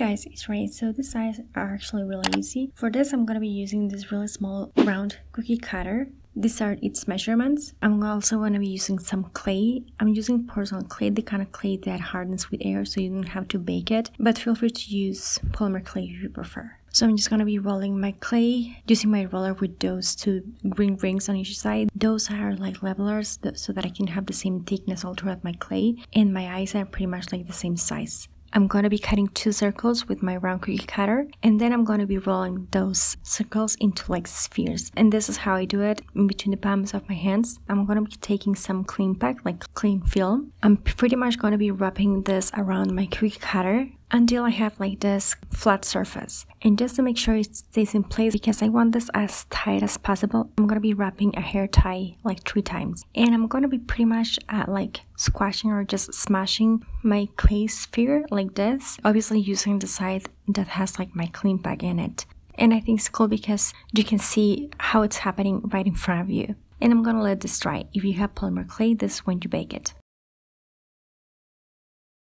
guys, it's right. So the eyes are actually really easy. For this, I'm to be using this really small round cookie cutter. These are its measurements. I'm also going to be using some clay. I'm using porcelain clay, the kind of clay that hardens with air so you don't have to bake it. But feel free to use polymer clay if you prefer. So I'm just going to be rolling my clay using my roller with those two green rings on each side. Those are like levelers so that I can have the same thickness all throughout my clay. And my eyes are pretty much like the same size. I'm going to be cutting two circles with my round cookie cutter and then I'm going to be rolling those circles into like spheres. And this is how I do it in between the palms of my hands. I'm going to be taking some cling pack like cling film. I'm pretty much going to be wrapping this around my cookie cutter until I have like this flat surface. And just to make sure it stays in place because I want this as tight as possible, I'm gonna be wrapping a hair tie like three times. And I'm gonna be pretty much uh, like squashing or just smashing my clay sphere like this, obviously using the side that has like my cling pack in it. And I think it's cool because you can see how it's happening right in front of you. And I'm gonna let this dry. If you have polymer clay, this is when you bake it.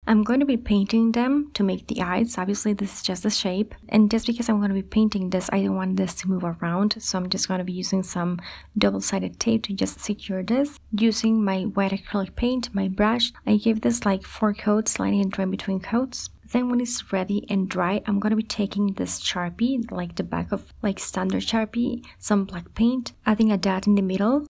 I'm going to be painting them to make the eyes. Obviously, this is just the shape. And just because I'm going to be painting this, I don't want this to move around. So I'm just going to be using some double-sided tape to just secure this. Using my white acrylic paint, my brush, I give this like four coats, lining and drawing between coats. Then when it's ready and dry, I'm gonna be taking this Sharpie, like the back of like standard Sharpie, some black paint, adding a dot in the middle,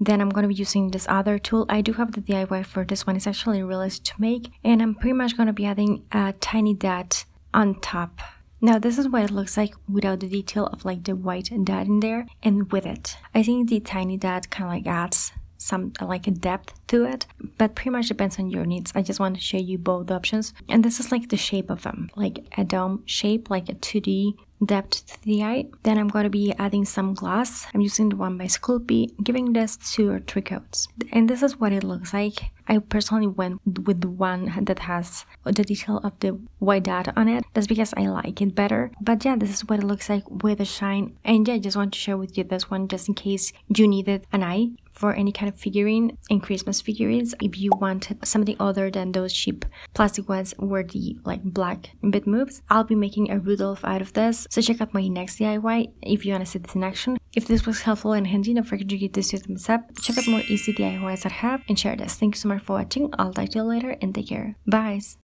Then I'm going to be using this other tool. I do have the DIY for this one. It's actually really easy to make. And I'm pretty much going to be adding a tiny dot on top. Now this is what it looks like without the detail of like the white dot in there and with it. I think the tiny dot kind of like adds some like a depth to it but pretty much depends on your needs i just want to show you both options and this is like the shape of them like a dome shape like a 2d depth to the eye. Then I'm going to be adding some gloss. I'm using the one by Sculpey, giving this two or three coats. And this is what it looks like. I personally went with the one that has the detail of the white dot on it. That's because I like it better. But yeah, this is what it looks like with a shine. And yeah, I just want to share with you this one just in case you needed an eye for any kind of figurine and Christmas figurines. If you want something other than those cheap plastic ones where the like black bit moves, I'll be making a Rudolph out of this. So check out my next DIY if you want to see this in action. If this was helpful and handy, don't forget to give this a thumbs up. Check out more easy DIYs I have and share this. Thank you so much for watching. I'll talk to you later and take care. Bye!